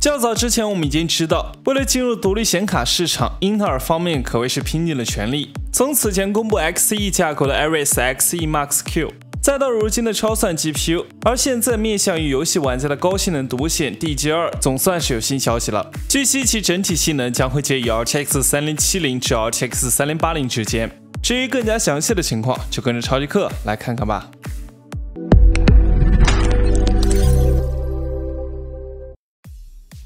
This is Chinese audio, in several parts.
较早之前我们已经知道，为了进入独立显卡市场，英特尔方面可谓是拼尽了全力。从此前公布 Xe 架构的 Iris Xe Max Q，再到如今的超算 GPU，而现在面向于游戏玩家的高性能独显 DG2，总算是有新消息了。据悉，其整体性能将会介于 RTX 3070至 RTX 3080之间。至于更加详细的情况，就跟着超级课来看看吧。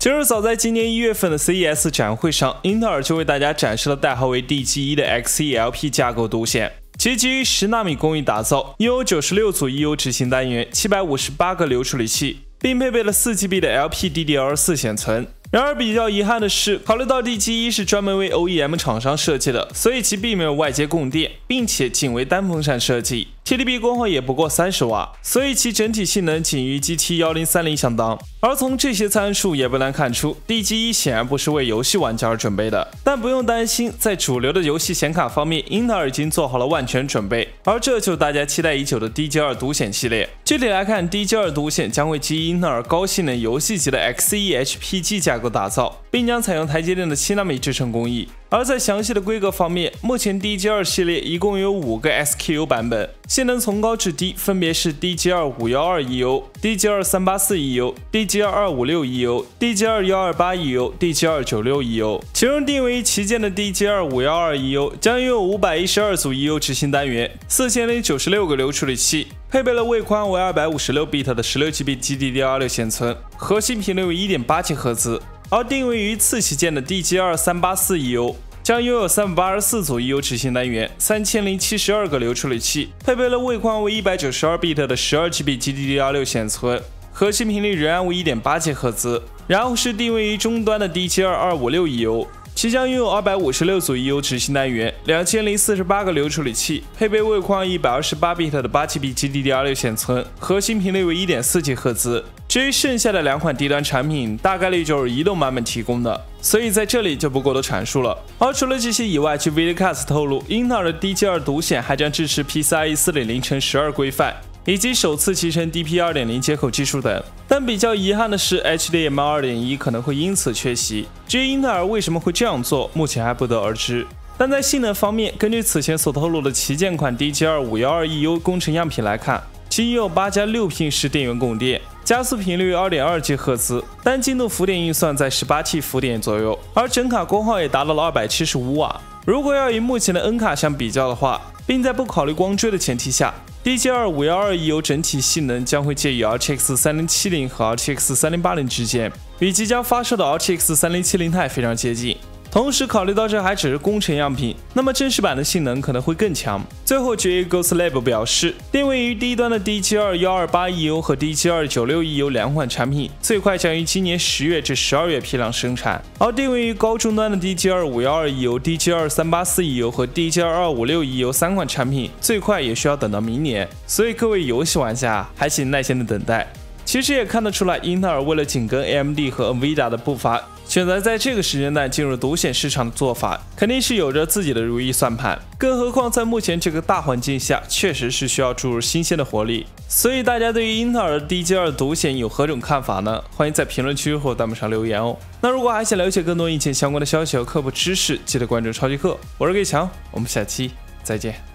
其实早在今年一月份的 CES 展会上，英特尔就为大家展示了代号为 DG1 的 Xe-LP 架构独显，其基于十纳米工艺打造，拥有九十六组 EU 执行单元，七百五十八个流处理器，并配备了四 GB 的 LPDDR4 显存。然而比较遗憾的是，考虑到 DG1 是专门为 OEM 厂商设计的，所以其并没有外接供电，并且仅为单风扇设计。TDP 功耗也不过三十瓦，所以其整体性能仅与 GT 幺零三零相当。而从这些参数也不难看出，DG1 显然不是为游戏玩家而准备的。但不用担心，在主流的游戏显卡方面，英特尔已经做好了万全准备。而这就是大家期待已久的 DG2 独显系列。具体来看，DG2 独显将会基于英特尔高性能游戏级的 Xe HPG 架构打造，并将采用台积电的七纳米制程工艺。而在详细的规格方面，目前 DG2 系列一共有五个 SKU 版本，性能从高至低分别是 DG2 512EU、DG2 384EU、DG2 256EU、DG2 128EU、DG2 96EU。其中定位于旗舰的 DG2 512EU 将拥有512组 EU 执行单元、4096个流处理器，配备了位宽为256 bit 的 16GB GDDR6 显存，核心频率为 1.8GHz 赫兹。而定位于次旗舰的 DG2 384EU 将拥有三百八十四组 EU 执行单元，三千零七十二个流处理器，配备了位宽为一百九十二 bit 的十二 GB GDDR6 显存，核心频率仍然为一点八 G 赫兹。然后是定位于终端的 DG2 二五六 EU，其将拥有二百五十六组 EU 执行单元，两千零四十八个流处理器，配备位宽一百二十八 bit 的八 GB GDDR6 显存，核心频率为一点四 G 赫兹。至于剩下的两款低端产品，大概率就是移动版本提供的，所以在这里就不过多阐述了。而除了这些以外，据 VideoCast 透露，英特尔的 DG2 独显还将支持 PCIe 4.0乘12规范，以及首次集成 DP 2.0接口技术等。但比较遗憾的是，HDMI 2.1可能会因此缺席。至于英特尔为什么会这样做，目前还不得而知。但在性能方面，根据此前所透露的旗舰款 DG2 512EU 工程样品来看，其拥有八加六 pin 式电源供电。加速频率二点二 G 赫兹，单精度浮点运算在十八 T 浮点左右，而整卡功耗也达到了二百七十五瓦。如果要与目前的 N 卡相比较的话，并在不考虑光追的前提下，DG2 512EU 整体性能将会介于 RTX 3070和 RTX 3080之间，与即将发售的 RTX 3070 Ti 非常接近。同时考虑到这还只是工程样品，那么正式版的性能可能会更强。最后，Ghost Lab 表示，定位于低端的 DG2 128EU 和 DG2 96EU 两款产品，最快将于今年十月至十二月批量生产；而定位于高终端的 DG2 512EU、DG2 384EU 和 DG2 256EU 三款产品，最快也需要等到明年。所以各位游戏玩家，还请耐心的等待。其实也看得出来，英特尔为了紧跟 AMD 和 NVIDIA 的步伐。选择在这个时间段进入独显市场的做法，肯定是有着自己的如意算盘。更何况在目前这个大环境下，确实是需要注入新鲜的活力。所以大家对于英特尔的 DG2 独显有何种看法呢？欢迎在评论区或弹幕上留言哦。那如果还想了解更多硬件相关的消息和科普知识，记得关注超级课，我是 K 强，我们下期再见。